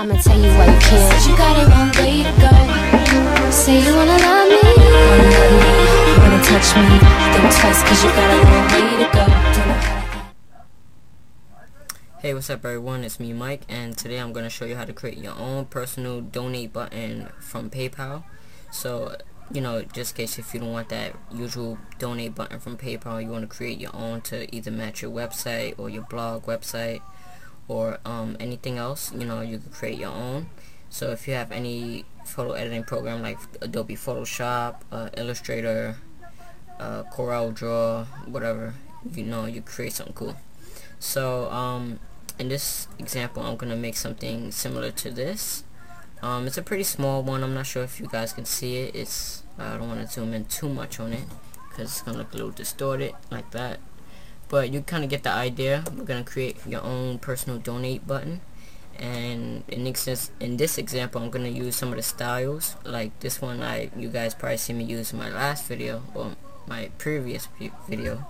I'ma tell you why you can't. Said you got a long way to go. Say you wanna love me. Wanna love me, wanna touch me. Think twice, cause you got a long way to go. Don't know how to Hey, what's up everyone? It's me, Mike, and today I'm going to show you how to create your own personal donate button from PayPal. So, you know, just in case if you don't want that usual donate button from PayPal, you want to create your own to either match your website or your blog website or um, anything else, you know, you can create your own. So if you have any photo editing program like Adobe Photoshop, uh, Illustrator, uh, Corel Draw, whatever, you know, you create something cool. So, um, in this example, I'm going to make something similar to this. Um, it's a pretty small one. I'm not sure if you guys can see it. It's I don't want to zoom in too much on it because it's going to look a little distorted like that but you kind of get the idea. We're gonna create your own personal donate button. And in this in this example I'm gonna use some of the styles. Like this one I you guys probably see me use in my last video or my previous video.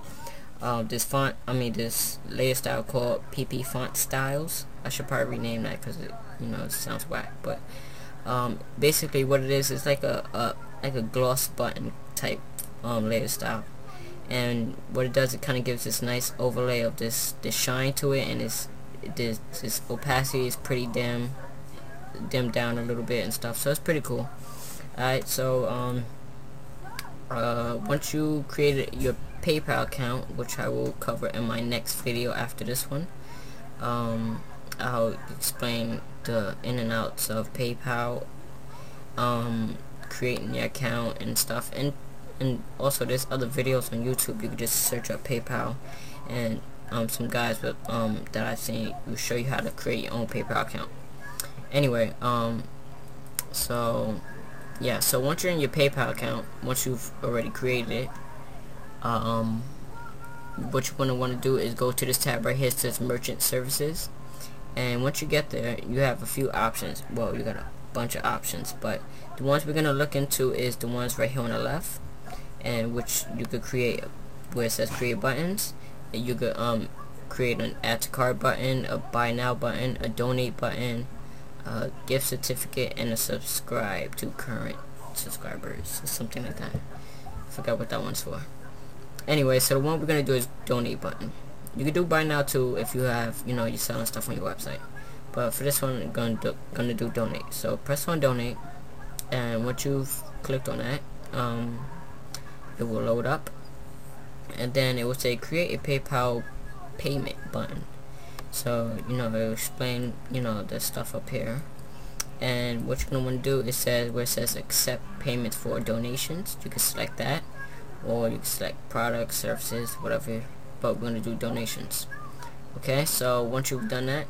Uh, this font I mean this layer style called PP font styles. I should probably rename that because it you know it sounds whack but um, basically what it is is like a, a like a gloss button type um, layer style and what it does it kind of gives this nice overlay of this this shine to it and this this, this opacity is pretty dim dimmed down a little bit and stuff so it's pretty cool. Alright so um uh, once you create your PayPal account which I will cover in my next video after this one um, I'll explain the in and outs of PayPal um, creating your account and stuff and and also there's other videos on YouTube. You can just search up PayPal and um, some guys with, um, that I've seen will show you how to create your own PayPal account. Anyway um, so yeah so once you're in your PayPal account once you've already created it um, what you're going to want to do is go to this tab right here it says merchant services. And once you get there you have a few options. Well you got a bunch of options but the ones we're going to look into is the ones right here on the left and which you could create where it says create buttons. You could um create an add to cart button a buy now button a donate button a gift certificate and a subscribe to current subscribers or something like that. Forgot what that one's for. Anyway so the one we're gonna do is donate button. You can do buy now too if you have you know you're selling stuff on your website. But for this one I'm gonna do, gonna do donate. So press on donate and once you've clicked on that um, it will load up. And then it will say create a PayPal payment button. So you know it will explain you know the stuff up here. And what you're going to want to do is says where it says accept payments for donations. You can select that. Or you can select products services whatever but we're going to do donations. Okay so once you've done that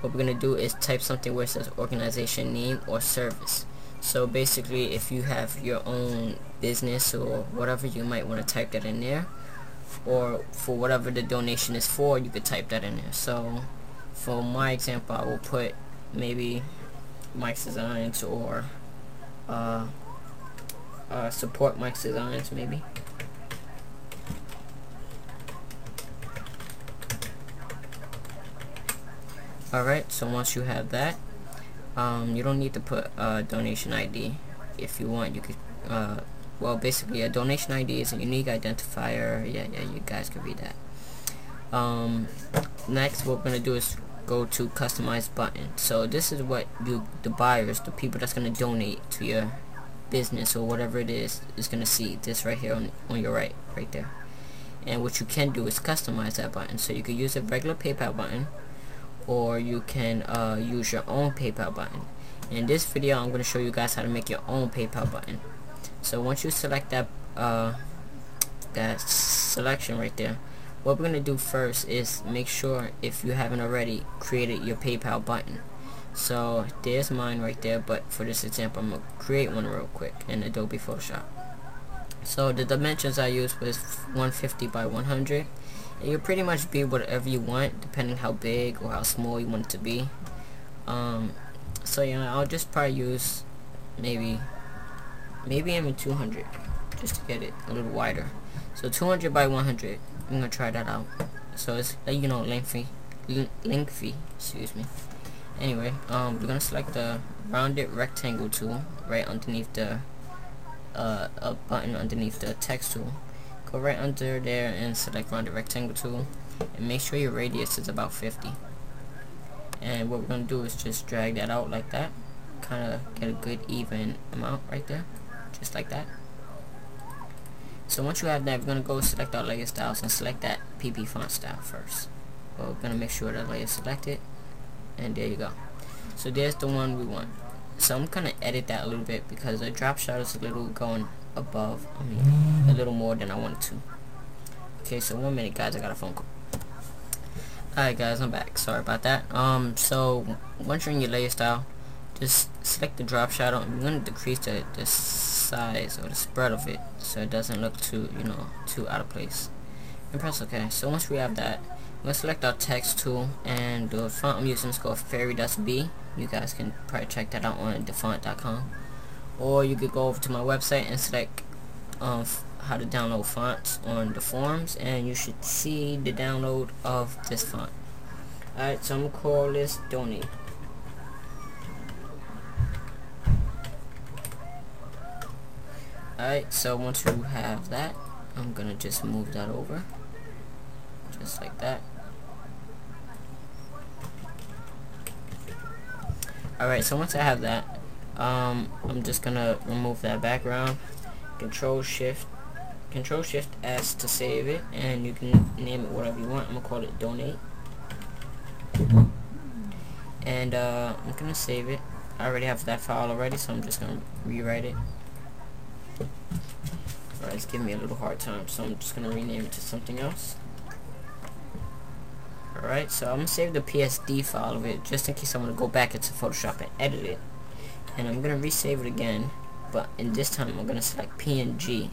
what we're going to do is type something where it says organization name or service so basically if you have your own business or whatever you might want to type that in there. Or for whatever the donation is for you could type that in there. So for my example I will put maybe Mike's Designs or uh, uh, support Mike's Designs maybe. Alright so once you have that um, you don't need to put a donation ID if you want you could uh, well basically a donation ID is a unique identifier. Yeah yeah you guys can read that. Um, next what we're gonna do is go to customize button. So this is what you the buyers the people that's gonna donate to your business or whatever it is is gonna see this right here on, on your right right there. And what you can do is customize that button. So you can use a regular PayPal button or you can uh, use your own PayPal button. In this video, I'm going to show you guys how to make your own PayPal button. So once you select that uh, that selection right there, what we're going to do first is make sure if you haven't already created your PayPal button. So there's mine right there, but for this example, I'm going to create one real quick in Adobe Photoshop. So the dimensions I used was 150 by 100 you pretty much be whatever you want depending how big or how small you want it to be. Um, so you know I'll just probably use maybe maybe even 200 just to get it a little wider. So 200 by 100 I'm gonna try that out. So it's uh, you know lengthy lengthy excuse me. Anyway um we're gonna select the rounded rectangle tool right underneath the uh, a button underneath the text tool go right under there and select rounded rectangle tool and make sure your radius is about 50 and what we're gonna do is just drag that out like that kind of get a good even amount right there just like that. So once you have that we're gonna go select our layer styles and select that PP font style first. But we're gonna make sure that layer is selected and there you go. So there's the one we want. So I'm gonna edit that a little bit because the drop shadow is a little going above I mean a little more than I wanted to. Okay so one minute guys I got a phone call. Alright guys I'm back. Sorry about that. Um so once you're in your layer style just select the drop shadow I'm gonna decrease the, the size or the spread of it so it doesn't look too you know too out of place. And press ok. So once we have that let's select our text tool and the font I'm using is called fairy dust b. You guys can probably check that out on dafont.com or you could go over to my website and select um, how to download fonts on the forums and you should see the download of this font. Alright so I'm gonna call this donate. Alright so once you have that I'm gonna just move that over. Just like that. Alright so once I have that um, I'm just gonna remove that background. Control shift control shift S to save it and you can name it whatever you want. I'm gonna call it donate. And uh, I'm gonna save it. I already have that file already so I'm just gonna rewrite it. Alright it's giving me a little hard time so I'm just gonna rename it to something else. Alright, so I'm to save the PSD file of it just in case I want to go back into Photoshop and edit it. And I'm going to resave it again, but in this time I'm going to select PNG.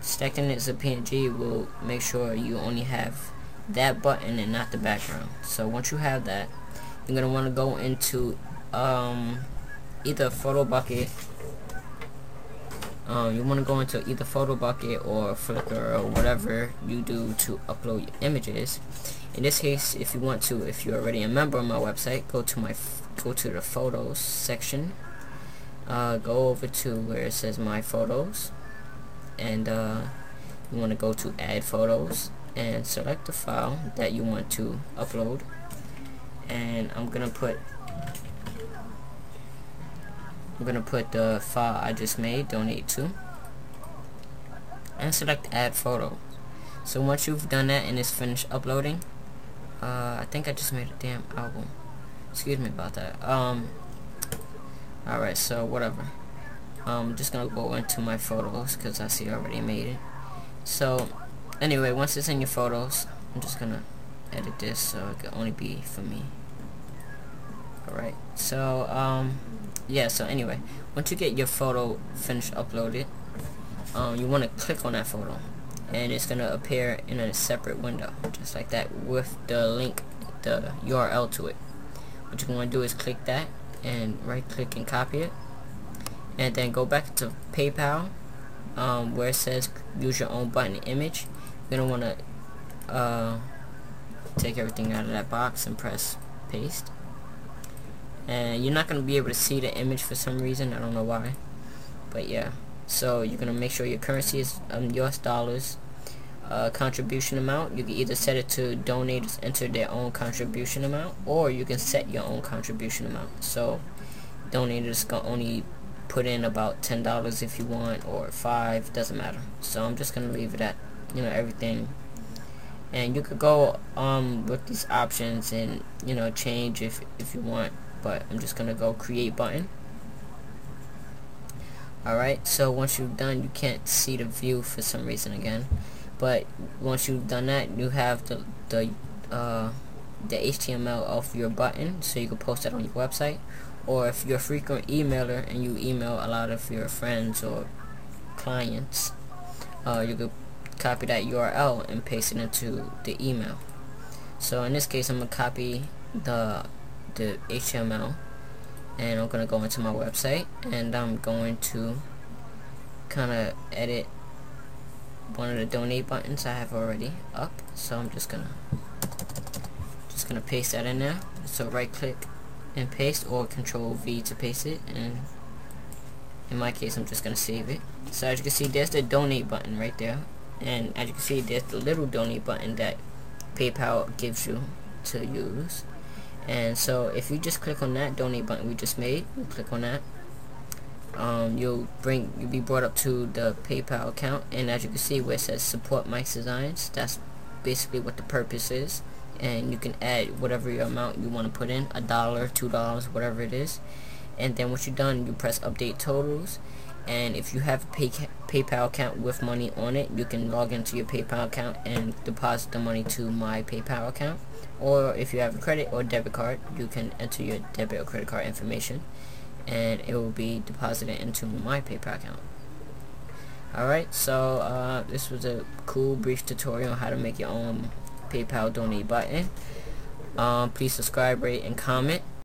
Selecting it as a PNG will make sure you only have that button and not the background. So once you have that, you're going to want to go into um, either Photobucket um, you want to go into either Photobucket or Flickr or whatever you do to upload your images in this case if you want to if you're already a member of my website go to my go to the photos section uh, go over to where it says my photos and uh, you want to go to add photos and select the file that you want to upload and I'm gonna put I'm gonna put the file I just made donate to and select add photo so once you've done that and it's finished uploading uh, I think I just made a damn album. Excuse me about that. Um, alright, so whatever. I'm um, just gonna go into my photos because I see I already made it. So, anyway, once it's in your photos, I'm just gonna edit this so it can only be for me. Alright, so, um, yeah, so anyway, once you get your photo finished uploaded, um, you want to click on that photo and it's gonna appear in a separate window just like that with the link the URL to it what going to do is click that and right click and copy it. And then go back to PayPal um, where it says use your own button image. You're gonna want to uh, take everything out of that box and press paste. And you're not going to be able to see the image for some reason I don't know why but yeah. So you're gonna make sure your currency is um, US dollars uh, contribution amount you can either set it to donators enter their own contribution amount or you can set your own contribution amount. So donators can only put in about ten dollars if you want or five doesn't matter. So I'm just gonna leave it at you know everything. And you could go um with these options and you know change if if you want but I'm just gonna go create button. Alright so once you've done you can't see the view for some reason again but once you've done that you have the the uh, the HTML of your button so you can post that on your website. Or if you're a frequent emailer and you email a lot of your friends or clients uh, you could copy that URL and paste it into the email. So in this case I'm gonna copy the the HTML and I'm gonna go into my website and I'm going to kinda edit one of the donate buttons I have already up so I'm just gonna just gonna paste that in there. So right click and paste or control V to paste it and in my case I'm just gonna save it. So as you can see there's the donate button right there and as you can see there's the little donate button that PayPal gives you to use. And so if you just click on that donate button we just made click on that um, you'll bring you'll be brought up to the PayPal account and as you can see where it says support Mike's designs that's basically what the purpose is. And you can add whatever your amount you want to put in a dollar two dollars whatever it is. And then once you're done you press update totals. And if you have a pay PayPal account with money on it you can log into your PayPal account and deposit the money to my PayPal account. Or if you have a credit or debit card you can enter your debit or credit card information and it will be deposited into my PayPal account. Alright so uh, this was a cool brief tutorial on how to make your own PayPal donate button. Um, please subscribe rate and comment